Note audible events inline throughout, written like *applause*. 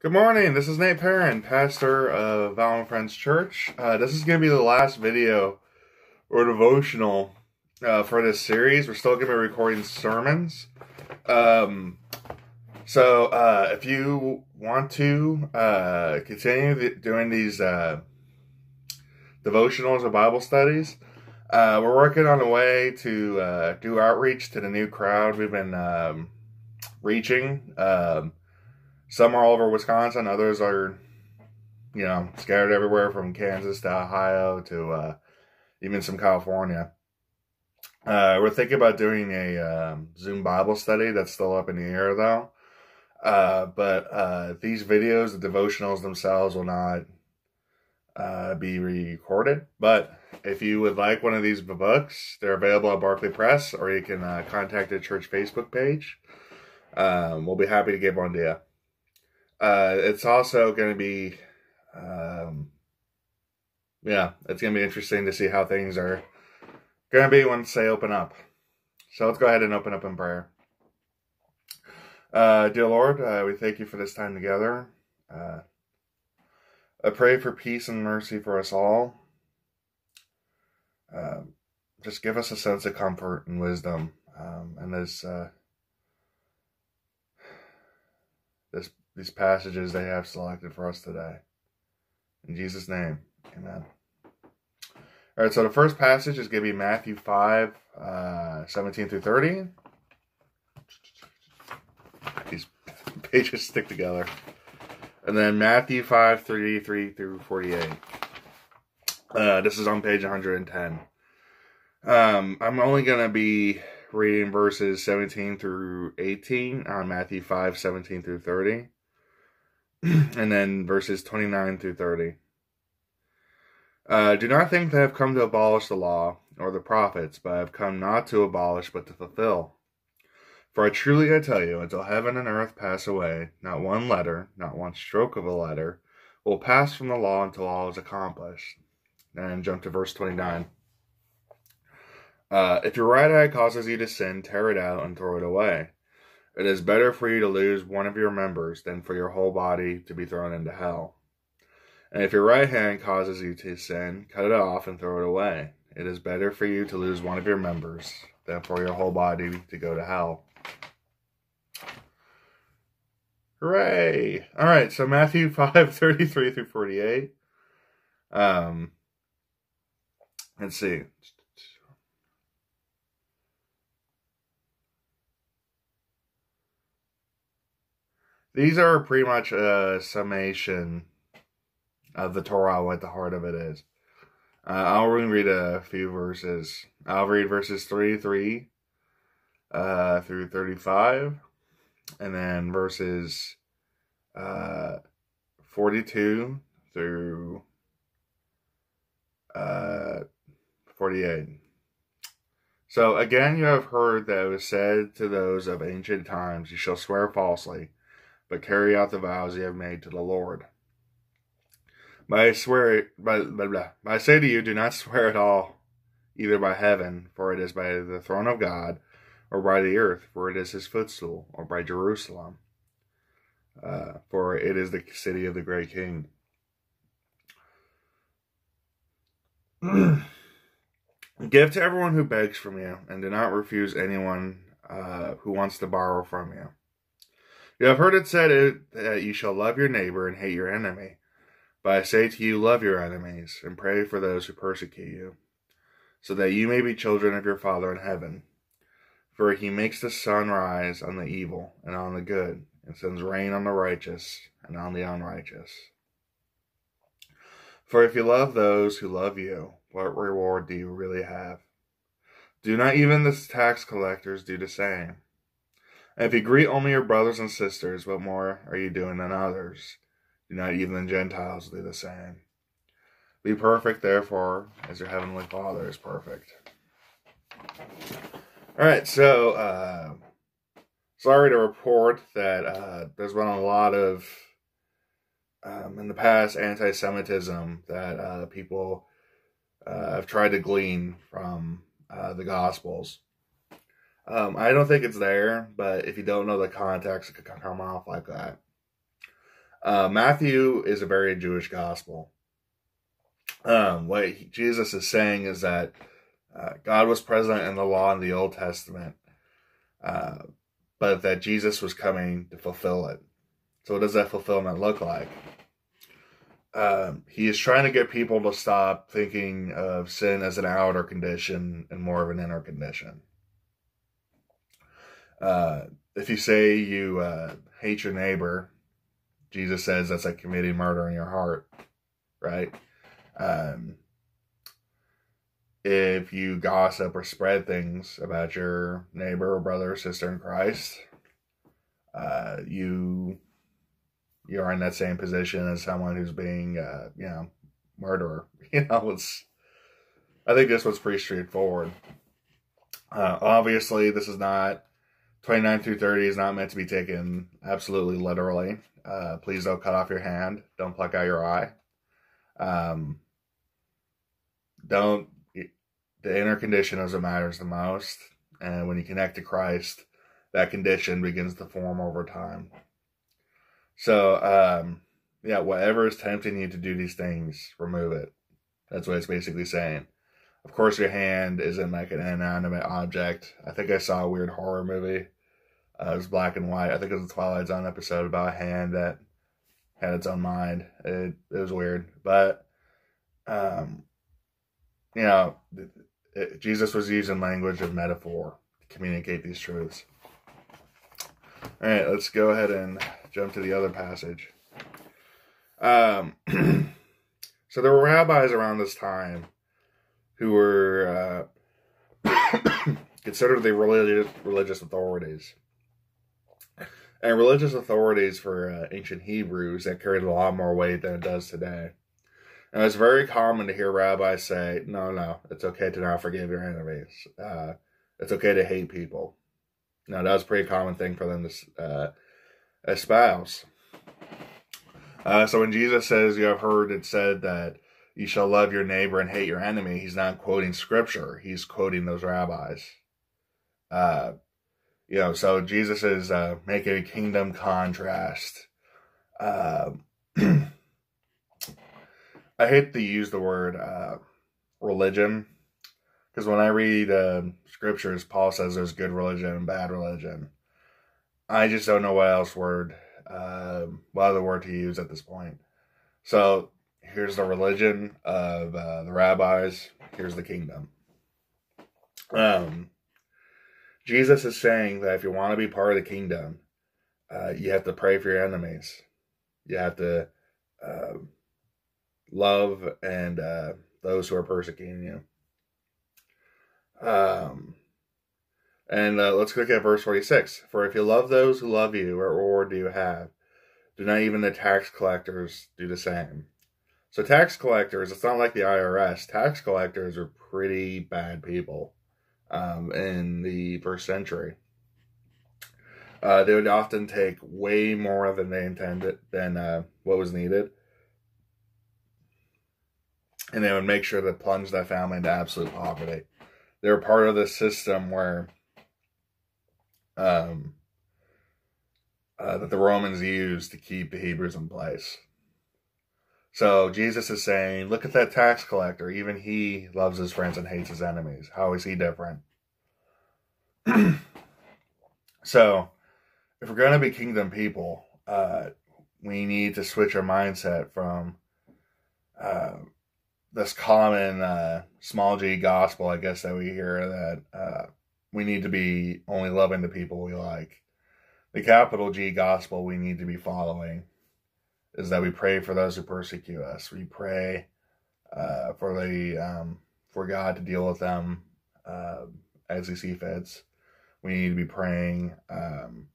Good morning. This is Nate Perrin, pastor of Valiant Friends Church. Uh, this is going to be the last video or devotional uh, for this series. We're still going to be recording sermons. Um, so uh, if you want to uh, continue doing these uh, devotionals or Bible studies, uh, we're working on a way to do outreach to the new crowd we've been um, reaching. Um, some are all over Wisconsin, others are, you know, scattered everywhere from Kansas to Ohio to uh, even some California. Uh, we're thinking about doing a um, Zoom Bible study that's still up in the air though. Uh, but uh, these videos, the devotionals themselves, will not uh, be recorded. But if you would like one of these books, they're available at Barclay Press, or you can uh, contact the church Facebook page. Um, we'll be happy to give one to you. Uh, it's also going to be, um, yeah, it's going to be interesting to see how things are going to be once they open up. So let's go ahead and open up in prayer. Uh, dear Lord, uh, we thank you for this time together. Uh, I pray for peace and mercy for us all. Uh, just give us a sense of comfort and wisdom um, and this uh, this these passages they have selected for us today. In Jesus' name, amen. All right, so the first passage is going to be Matthew 5, uh, 17 through 30. These *laughs* pages stick together. And then Matthew 5, 33 through 48. Uh, this is on page 110. Um, I'm only going to be reading verses 17 through 18 on Matthew 5, 17 through 30. *clears throat* and then verses 29 through 30. Uh, do not think that I have come to abolish the law or the prophets, but I have come not to abolish, but to fulfill. For I truly I tell you, until heaven and earth pass away, not one letter, not one stroke of a letter, will pass from the law until all is accomplished. And jump to verse 29. Uh, if your right eye causes you to sin, tear it out and throw it away. It is better for you to lose one of your members than for your whole body to be thrown into hell. And if your right hand causes you to sin, cut it off and throw it away. It is better for you to lose one of your members than for your whole body to go to hell. Hooray! All right, so Matthew *laughs* 5 33 through 48. Um, let's see. These are pretty much a summation of the Torah, what the heart of it is. Uh, I'll read a few verses. I'll read verses 33 uh, through 35, and then verses uh, 42 through uh, 48. So again, you have heard that it was said to those of ancient times, You shall swear falsely but carry out the vows you have made to the Lord. But I swear, blah, blah. But I say to you, do not swear at all, either by heaven, for it is by the throne of God, or by the earth, for it is his footstool, or by Jerusalem, uh, for it is the city of the great king. *clears throat* Give to everyone who begs from you, and do not refuse anyone uh, who wants to borrow from you. You have heard it said that you shall love your neighbor and hate your enemy. But I say to you, love your enemies and pray for those who persecute you, so that you may be children of your Father in heaven. For he makes the sun rise on the evil and on the good, and sends rain on the righteous and on the unrighteous. For if you love those who love you, what reward do you really have? Do not even the tax collectors do the same? If you greet only your brothers and sisters, what more are you doing than others? Do not even the Gentiles do the same? Be perfect, therefore, as your heavenly Father is perfect. All right, so uh, sorry to report that uh, there's been a lot of um, in the past anti-Semitism that uh, people uh, have tried to glean from uh, the Gospels. Um, I don't think it's there, but if you don't know the context, it could come off like that. Uh, Matthew is a very Jewish gospel. Um, what he, Jesus is saying is that uh, God was present in the law in the Old Testament, uh, but that Jesus was coming to fulfill it. So, what does that fulfillment look like? Um, he is trying to get people to stop thinking of sin as an outer condition and more of an inner condition. Uh, if you say you uh, hate your neighbor, Jesus says that's like committing murder in your heart, right? Um, if you gossip or spread things about your neighbor or brother or sister in Christ, uh, you you are in that same position as someone who's being, uh, you know, murderer. *laughs* You know, it's. I think this was pretty straightforward. Uh, obviously, this is not 29 through 30 is not meant to be taken absolutely literally. Uh, please don't cut off your hand. Don't pluck out your eye. Um, don't. The inner condition is what matters the most. And when you connect to Christ, that condition begins to form over time. So, um, yeah, whatever is tempting you to do these things, remove it. That's what it's basically saying. Of course, your hand isn't like an inanimate object. I think I saw a weird horror movie. Uh, it was black and white. I think it was a Twilight Zone episode about a hand that had its own mind. It, it was weird, but um, you know, it, Jesus was using language of metaphor to communicate these truths. All right, let's go ahead and jump to the other passage. Um, *clears throat* so there were rabbis around this time who were uh, *coughs* considered the religious religious authorities. And religious authorities for uh, ancient Hebrews that carried a lot more weight than it does today. And it's very common to hear rabbis say, "No, no, it's okay to not forgive your enemies. Uh, it's okay to hate people." Now that was a pretty common thing for them to uh, espouse. Uh, so when Jesus says, "You have heard it said that you shall love your neighbor and hate your enemy," he's not quoting scripture; he's quoting those rabbis. Uh, you know, so Jesus is uh, making a kingdom contrast. Uh, *clears throat* I hate to use the word uh, religion because when I read uh, scriptures, Paul says there's good religion and bad religion. I just don't know what else word, uh, what other word to use at this point. So here's the religion of uh, the rabbis. Here's the kingdom. Um, Jesus is saying that if you want to be part of the kingdom, uh, you have to pray for your enemies. You have to uh, love and uh, those who are persecuting you. Um, and uh, let's look at verse 46. For if you love those who love you, what reward do you have? Do not even the tax collectors do the same? So, tax collectors, it's not like the IRS. Tax collectors are pretty bad people um, in the first century. Uh, they would often take way more than they intended than uh, what was needed and they would make sure to plunge that family into absolute poverty. They were part of the system where um, uh, that the Romans used to keep the Hebrews in place. So Jesus is saying, look at that tax collector. Even he loves his friends and hates his enemies. How is he different? *clears throat* so, if we're going to be kingdom people, uh, we need to switch our mindset from uh, this common uh, small g gospel, I guess, that we hear that uh, we need to be only loving the people we like. The capital G gospel we need to be following is that we pray for those who persecute us. We pray uh, for the um, for God to deal with them uh, as He see fits. We need to be praying um,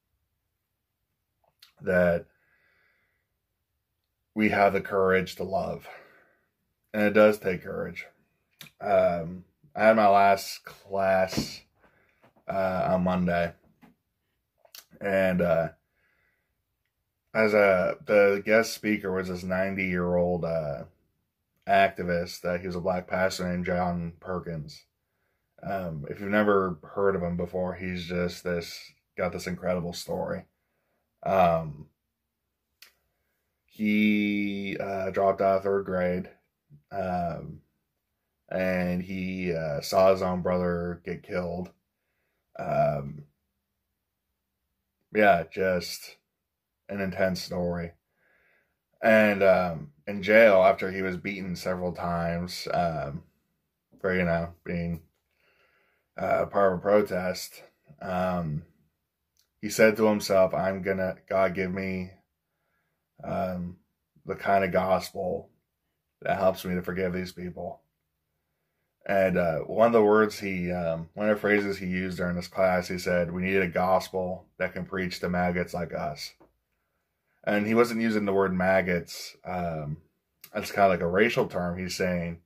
that we have the courage to love and it does take courage. Um, I had my last class uh, on Monday, and uh, as a the guest speaker was this ninety year old uh, activist. that he was a black pastor named John Perkins. Um, if you've never heard of him before, he's just this got this incredible story. Um, he uh, dropped out of third grade. Um, and he uh, saw his own brother get killed. Um, yeah, just an intense story. And um, in jail, after he was beaten several times um, for, you know, being uh, part of a protest, um, he said to himself, I'm gonna, God, give me um, the kind of gospel that helps me to forgive these people. And uh, one of the words he, um, one of the phrases he used during this class, he said, "We need a gospel that can preach to maggots like us." And he wasn't using the word maggots um, as kind of like a racial term. He's saying,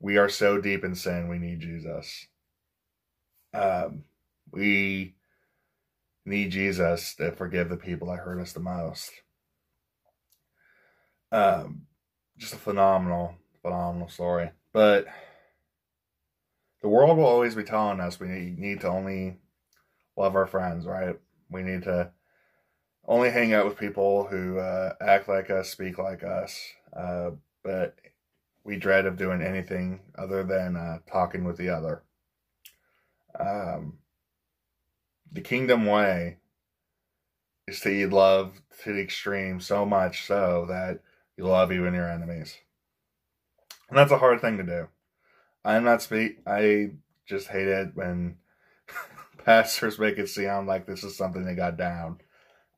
"We are so deep in sin, we need Jesus. Um, we need Jesus to forgive the people that hurt us the most." Um, just a phenomenal, phenomenal story, but the world will always be telling us we need to only love our friends, right? We need to only hang out with people who uh, act like us, speak like us, uh, but we dread of doing anything other than uh, talking with the other. Um, the kingdom way is to eat love to the extreme so much so that you love even your enemies. And that's a hard thing to do. I'm not speak. I just hate it when *laughs* pastors make it sound like this is something they got down.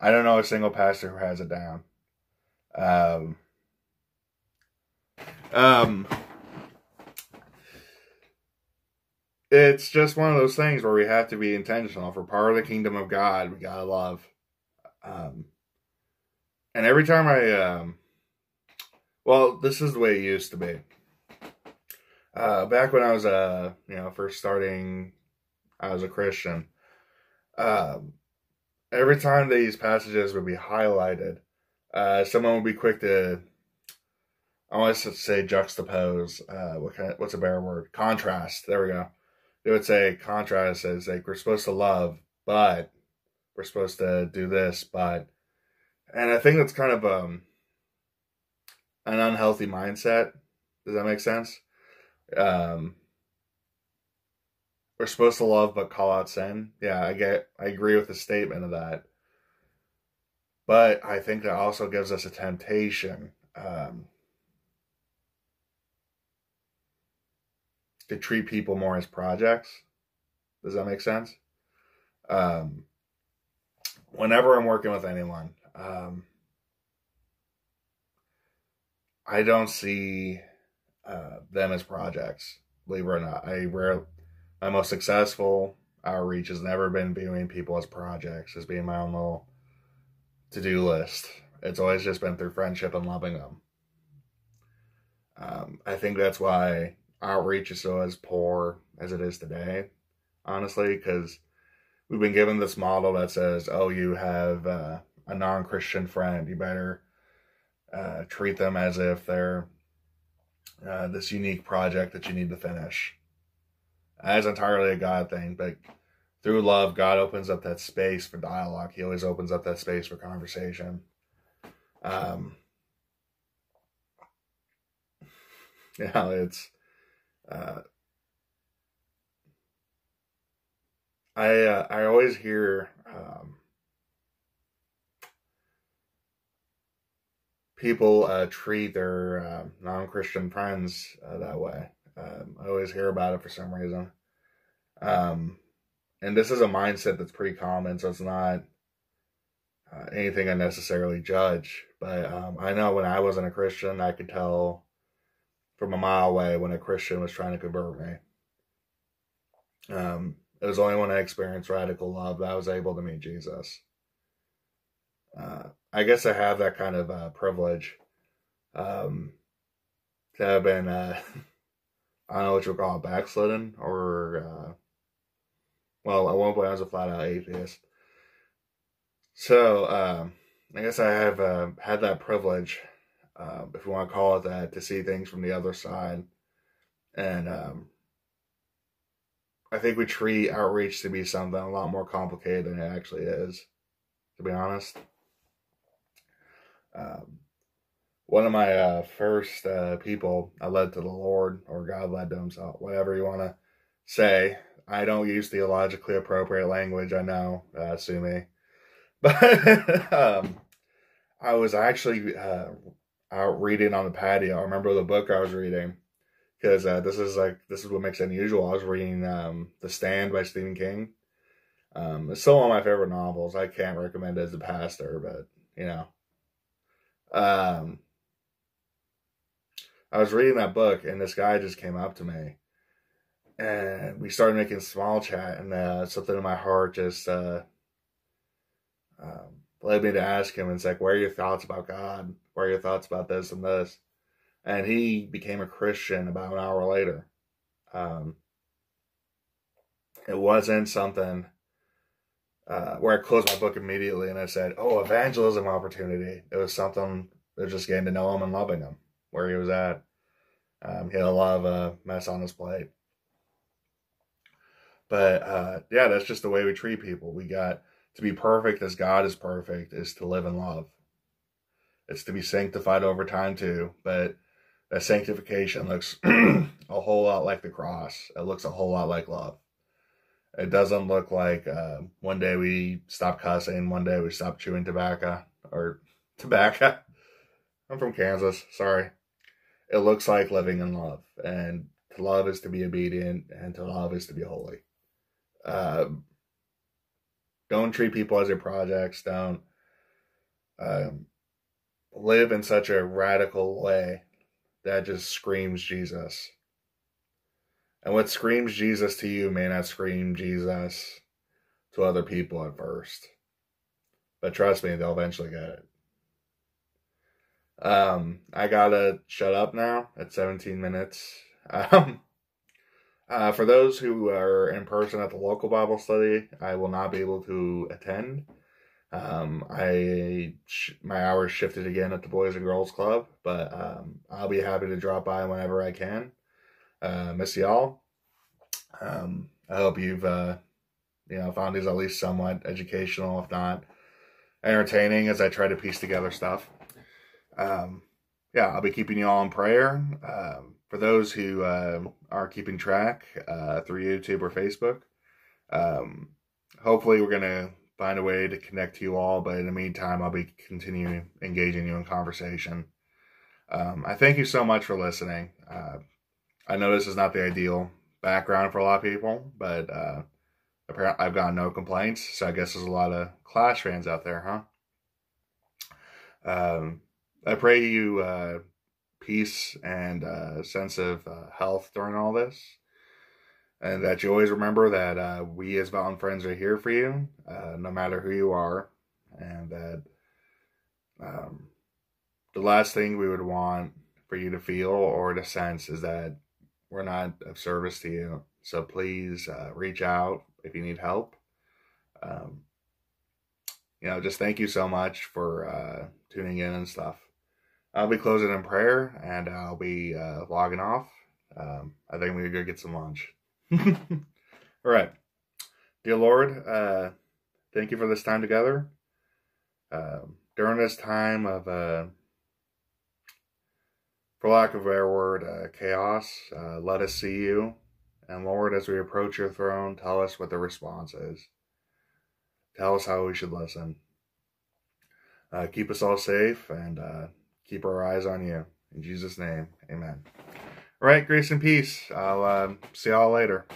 I don't know a single pastor who has it down. Um, um, it's just one of those things where we have to be intentional. For part of the kingdom of God, we gotta love. Um, and every time I, um, well, this is the way it used to be uh, back when I was uh, you know first starting as a Christian, um, every time these passages would be highlighted, uh, someone would be quick to I want to say juxtapose. Uh, what kind? Of, what's a better word? Contrast. There we go. They would say contrast as like we're supposed to love, but we're supposed to do this, but, and I think that's kind of um an unhealthy mindset. Does that make sense? Um, we're supposed to love but call out sin. Yeah, I get I agree with the statement of that. But I think that also gives us a temptation um, to treat people more as projects. Does that make sense? Um, whenever I'm working with anyone, um, I don't see uh, them as projects. Believe it or not, I rare my most successful outreach has never been viewing people as projects, as being my own little to do list. It's always just been through friendship and loving them. Um, I think that's why outreach is so as poor as it is today, honestly, because we've been given this model that says, oh, you have uh, a non Christian friend, you better uh, treat them as if they're uh, this unique project that you need to finish. As entirely a God thing, but through love, God opens up that space for dialogue. He always opens up that space for conversation. Um, *laughs* yeah, it's. Uh, I uh, I always hear um, people uh, treat their uh, non-Christian friends uh, that way. Um, I always hear about it for some reason. Um, and this is a mindset that's pretty common, so it's not uh, anything I necessarily judge. But um, I know when I wasn't a Christian, I could tell from a mile away when a Christian was trying to convert me. Um, it was only when I experienced radical love that I was able to meet Jesus. Uh, I guess I have that kind of uh, privilege um, to have been, uh, *laughs* I don't know what you'll call it, backslidden, or, uh, well, at one point I was a flat out atheist. So, um, I guess I have uh, had that privilege, uh, if you want to call it that, to see things from the other side. And um, I think we treat outreach to be something a lot more complicated than it actually is, to be honest. Um, one of my uh, first uh, people I led to the Lord, or God led to Himself, whatever you want to say. I don't use theologically appropriate language. I know, uh, sue me, *laughs* but um, I was actually uh, out reading on the patio. I remember the book I was reading because uh, this is like this is what makes it unusual. I was reading um, The Stand by Stephen King. Um, it's still one of my favorite novels. I can't recommend it as a pastor, but you know, um, I was reading that book and this guy just came up to me and we started making small chat and uh, something in my heart just uh, um, led me to ask him and it's like what are your thoughts about god? What are your thoughts about this and this? And he became a christian about an hour later. Um, it wasn't something uh, where i closed my book immediately and i said oh evangelism opportunity. It was something that just getting to know him and loving him where he was at um, he had a lot of uh, mess on his plate but uh, yeah, that's just the way we treat people. We got to be perfect as God is perfect is to live in love. It's to be sanctified over time too, but that sanctification looks *clears throat* a whole lot like the cross. It looks a whole lot like love. It doesn't look like uh, one day we stop cussing, one day we stop chewing tobacco or tobacco. *laughs* I'm from Kansas, sorry. It looks like living in love, and to love is to be obedient, and to love is to be holy. Um, don't treat people as your projects. Don't um, live in such a radical way that just screams Jesus. And what screams Jesus to you may not scream Jesus to other people at first. But trust me, they'll eventually get it. Um, I gotta shut up now at 17 minutes. Um, uh, for those who are in person at the local Bible study, I will not be able to attend. Um, I sh- my hours shifted again at the Boys and Girls Club, but um, I'll be happy to drop by whenever I can. Uh, miss y'all. Um, I hope you've uh, you know found these at least somewhat educational, if not entertaining, as I try to piece together stuff. Um, yeah, I'll be keeping you all in prayer. Um, for those who uh, are keeping track uh, through YouTube or Facebook, um, hopefully we're going to find a way to connect to you all. But in the meantime, I'll be continuing engaging you in conversation. Um, I thank you so much for listening. Uh, I know this is not the ideal background for a lot of people, but uh, apparently I've gotten no complaints. So I guess there's a lot of Clash fans out there, huh? Um, I pray you uh, peace and uh, sense of uh, health during all this. And that you always remember that uh, we as Valiant Friends are here for you, uh, no matter who you are. And that um, the last thing we would want for you to feel or to sense is that we're not of service to you. So please uh, reach out if you need help. Um, you know, just thank you so much for tuning in and stuff. I'll be closing in prayer and I'll be uh, logging off. Um, I think we go get some lunch. *laughs* All right. Dear Lord, uh, thank you for this time together. Uh, during this time of, uh, for lack of a better word, uh, chaos, uh, let us see you. And Lord, as we approach your throne, tell us what the response is. Tell us how we should listen. Uh, keep us all safe and keep our eyes on you. In Jesus' name, amen. All right, grace and peace. I'll uh, see y'all later.